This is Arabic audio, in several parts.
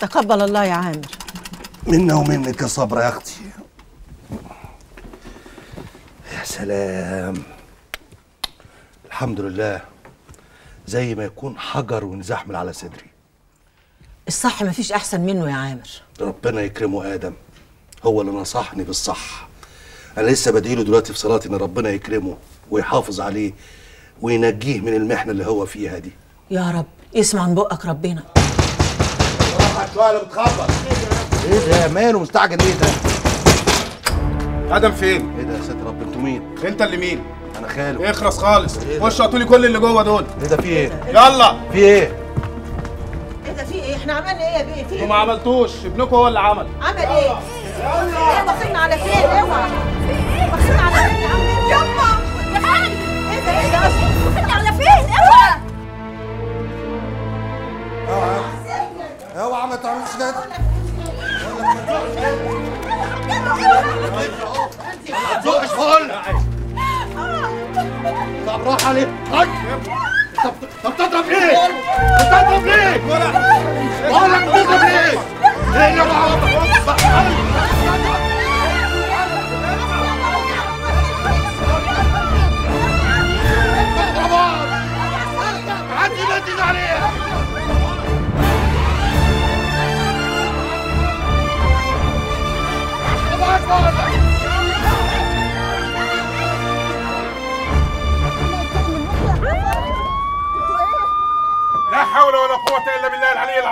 تقبل الله يا عامر. منا ومنك يا صبرا يا أختي. يا سلام. الحمد لله. زي ما يكون حجر وانزحمل على صدري. الصح مفيش أحسن منه يا عامر. ربنا يكرمه آدم. هو اللي نصحني بالصح. أنا لسه بديله دلوقتي في صلاتي إن ربنا يكرمه ويحافظ عليه وينجيه من المحنة اللي هو فيها دي. يا رب يسمع من بقك ربنا. شوية بتخبط إيه ده؟ ماله مستعجل إيه ده؟ آدم فين؟ إيه ده يا ساتر رب أنتوا مين؟ أنت اللي مين؟ أنا خاله. اخرس خالص. إيه؟ خش هاتولي كل اللي جوه دول. إيه ده؟ في إيه؟ يلا. في إيه؟ إيه ده؟ في إيه؟ إحنا عملنا إيه يا بيه؟ في أنتوا ما عملتوش. ابنكم هو اللي عمل. عمل إيه؟ إيه؟ واخدنا على فين؟ أوعى. ما تزقش بقول طب راح عليه. طب طب تضرب إيه؟ بتضرب ليه؟ بقول لك بتضرب ليه؟ إيه يا عندي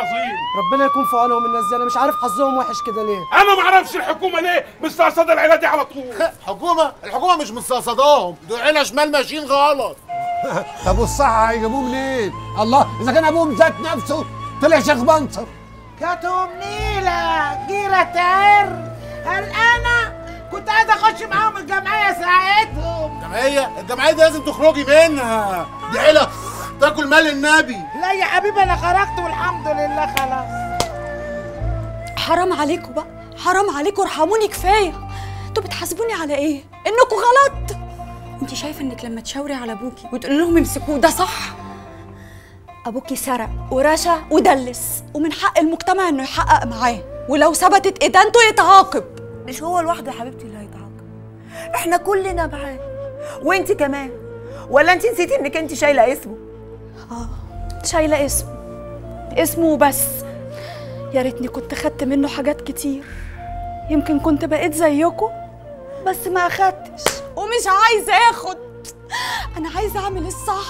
العظيم. ربنا يكون في عونهم الناس دي. أنا مش عارف حظهم وحش كده ليه. أنا ما أعرفش الحكومة ليه مستقصده العيلة دي على طول. حكومة الحكومة مش مستقصداهم دول عيلة شمال ماشيين غلط. طب والصح هيجيبوه منين؟ الله إذا كان أبوهم ذات نفسه طلع شيخ بنصر. كاتهم نيلة جيرة تعر هل أنا كنت عايز أخش معاهم الجمعية ساعتهم. جمعية الجمعية دي لازم تخرجي منها. دي عيلة تاكل مال النبي. لا يا حبيبي أنا خرجت والحمد لله خلاص. حرام عليكم بقى. حرام عليكم ارحموني كفاية. أنتوا بتحاسبوني على إيه؟ انكم غلط. انت شايفة إنك لما تشاوري على أبوكي وتقولي لهم امسكوه ده صح؟ أبوكي سرق ورشى ودلس ومن حق المجتمع إنه يحقق معاه. ولو ثبتت ادانته يتعاقب. مش هو لوحده يا حبيبتي اللي هيتعاقب. إحنا كلنا معاه. وأنت كمان. ولا أنت نسيتي إنك أنت شايلة اسمه؟ آه شايلة اسمه اسمه بس. يا ريتني كنت خدت منه حاجات كتير. يمكن كنت بقيت زيكم بس ما أخدتش. ومش عايزة آخد. أنا عايزة أعمل الصح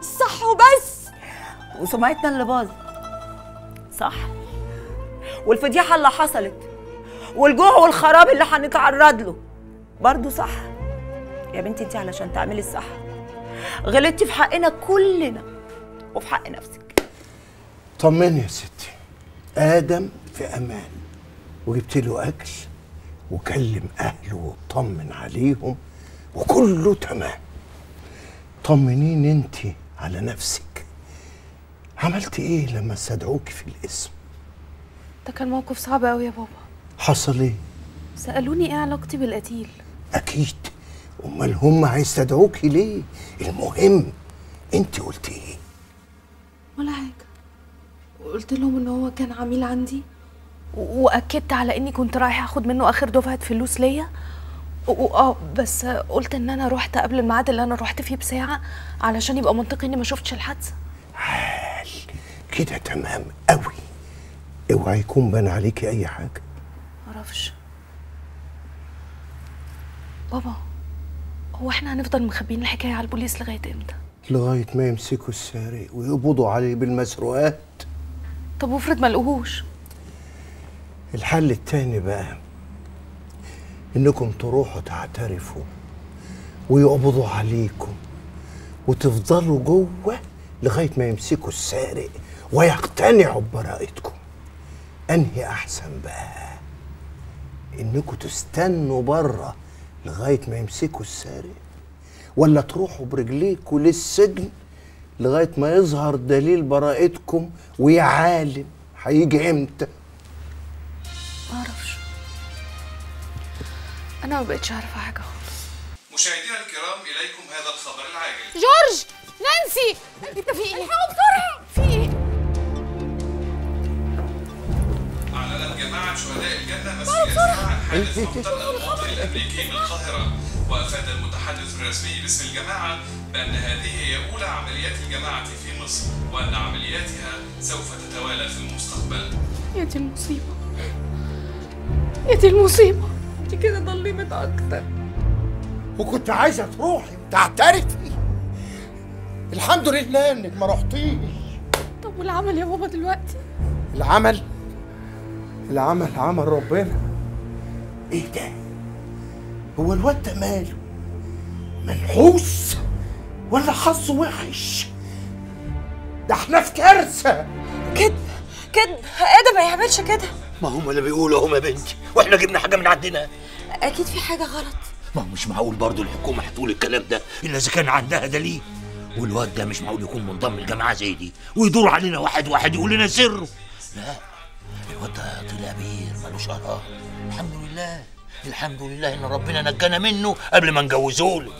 الصح وبس. وسمعتنا اللي باظت صح. والفضيحة اللي حصلت. والجوع والخراب اللي هنتعرض له. برضه صح. يا بنتي انت علشان تعملي الصح. غلطتي في حقنا كلنا. وفي حق نفسك. طمني يا ستي؟ آدم في أمان. وجبت له أكل وكلم أهله واطمن عليهم وكله تمام. طمنين أنت على نفسك. عملت إيه لما استدعوك في الاسم؟ ده كان موقف صعب قوي يا بابا. حصل إيه؟ سألوني إيه علاقتي بالقتيل. أكيد. أمال هم هيستدعوك ليه؟ المهم أنت قلت إيه؟ ولا حاجة. قلت لهم إن هو كان عميل عندي وأكدت على إني كنت رايحة أخد منه آخر دفعة فلوس ليا. آه بس قلت إن أنا رحت قبل الميعاد اللي أنا رحت فيه بساعة علشان يبقى منطقي إني ما شفتش الحادثة. حال. كده تمام قوي اوعى يكون بان عليكي أي حاجة. معرفش. بابا هو إحنا هنفضل مخبيين الحكاية على البوليس لغاية إمتى؟ لغاية ما يمسكوا السارق ويقبضوا عليه بالمسروقات. طب وافرض ما لقوهوش؟ الحل التاني بقى إنكم تروحوا تعترفوا ويقبضوا عليكم وتفضلوا جوه لغاية ما يمسكوا السارق ويقتنعوا ببراءتكم أنهي أحسن بقى؟ إنكم تستنوا بره لغاية ما يمسكوا السارق. ولا تروحوا برجليكوا للسجن لغاية ما يظهر دليل براءتكم ويا عالم هيجي إمتى؟ معرفش. أنا ما بقتش عارفة حاجة خالص. مشاهدينا الكرام إليكم هذا الخبر العاجل. جورج! نانسي! أنت في إيه؟ الحقوا بسرعة شهداء الجنة مسؤوليتها عن حادث مقتل المواطن الأمريكي بالقاهرة وأفاد المتحدث الرسمي باسم الجماعة بأن هذه هي أولى عمليات الجماعة في مصر وأن عملياتها سوف تتوالى في المستقبل. يا دي المصيبة. يا دي المصيبة. دي كده ضلمت أكتر. وكنت عايزة تروحي وتعترفي. الحمد لله إنك ما رحتيش. طب والعمل يا بابا دلوقتي؟ العمل؟ العمل عمل ربنا. إيه ده؟ هو الواد ده ماله؟ منحوس ولا حظه وحش؟ ده إحنا في كارثة. كذب كذب آدم ما يعملش كده. ما هم اللي بيقولوا هم يا بنتي وإحنا جبنا حاجة من عندنا. أكيد في حاجة غلط. ما هو مش معقول برضه الحكومة هتقول الكلام ده إلا إذا كان عندها دليل. والواد ده مش معقول يكون منضم لجماعة زي دي ويدور علينا واحد واحد يقول لنا سره. لا. الواد ده طلع بير ملوش قرار الحمد لله الحمد لله إن ربنا نجانا منه قبل ما نجوزهولك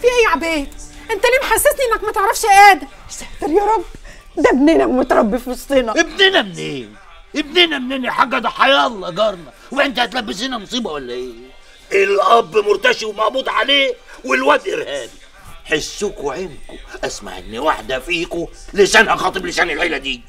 في إيه يا عبيد؟ أنت ليه محسسني إنك ما تعرفش آدم؟ ساتر يا رب. ده ابننا متربي في وسطنا. ابننا منين؟ ابننا منين يا حاجة؟ ده حيالله جارنا. وأنت هتلبسينا مصيبة ولا إيه؟ الأب مرتشي ومقبوض عليه والواد إرهابي. حسوك وعينكوا أسمع ان واحدة فيكوا لسانها خاطب لسان العيلة دي.